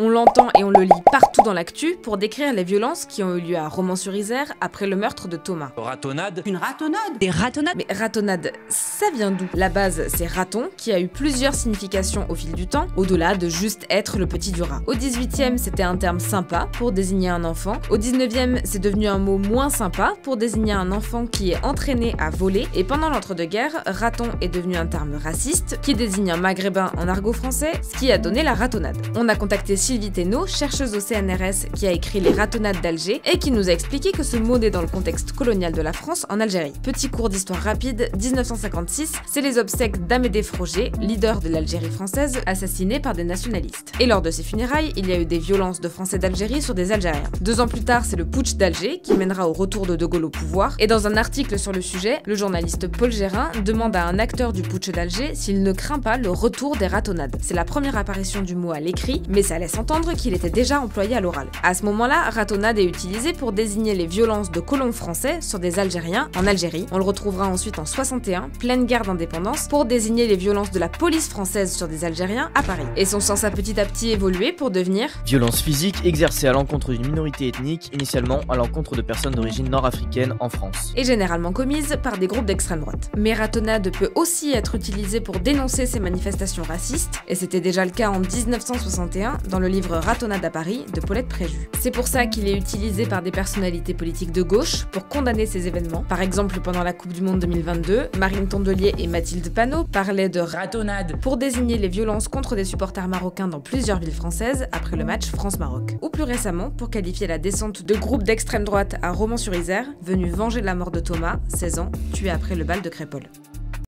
On l'entend et on le lit partout dans l'actu pour décrire les violences qui ont eu lieu à Romans-sur-Isère après le meurtre de Thomas. Ratonnade Une ratonnade Des ratonnades Mais ratonnade, ça vient d'où? La base, c'est raton, qui a eu plusieurs significations au fil du temps, au-delà de juste être le petit du rat. Au 18e, c'était un terme sympa pour désigner un enfant. Au 19e, c'est devenu un mot moins sympa pour désigner un enfant qui est entraîné à voler. Et pendant l'entre-deux-guerres, raton est devenu un terme raciste qui désigne un maghrébin en argot français, ce qui a donné la ratonnade. On a contacté Sylvie Thénault, chercheuse au CNRS qui a écrit Les ratonnades d'Alger et qui nous a expliqué que ce mot naît dans le contexte colonial de la France en Algérie. Petit cours d'histoire rapide, 1956, c'est les obsèques d'Amédée Froger, leader de l'Algérie française, assassiné par des nationalistes. Et lors de ses funérailles, il y a eu des violences de Français d'Algérie sur des Algériens. Deux ans plus tard, c'est le putsch d'Alger qui mènera au retour de De Gaulle au pouvoir. Et dans un article sur le sujet, le journaliste Paul Gérin demande à un acteur du putsch d'Alger s'il ne craint pas le retour des ratonnades. C'est la première apparition du mot à l'écrit, mais ça laisse entendre qu'il était déjà employé à l'oral. À ce moment-là, ratonnade est utilisé pour désigner les violences de colons français sur des Algériens en Algérie. On le retrouvera ensuite en 61, pleine guerre d'indépendance, pour désigner les violences de la police française sur des Algériens à Paris. Et son sens a petit à petit évolué pour devenir Violence physique exercée à l'encontre d'une minorité ethnique, initialement à l'encontre de personnes d'origine nord-africaine en France. et généralement commise par des groupes d'extrême droite. Mais ratonnade peut aussi être utilisée pour dénoncer ces manifestations racistes, et c'était déjà le cas en 1961 dans le livre Ratonnade à Paris de Paulette Préju. C'est pour ça qu'il est utilisé par des personnalités politiques de gauche pour condamner ces événements. Par exemple, pendant la Coupe du Monde 2022, Marine Tondelier et Mathilde Panot parlaient de Ratonnade pour désigner les violences contre des supporters marocains dans plusieurs villes françaises après le match France-Maroc. Ou plus récemment, pour qualifier la descente de groupes d'extrême droite à Romans-sur-Isère, venus venger la mort de Thomas, 16 ans, tué après le bal de Crépole.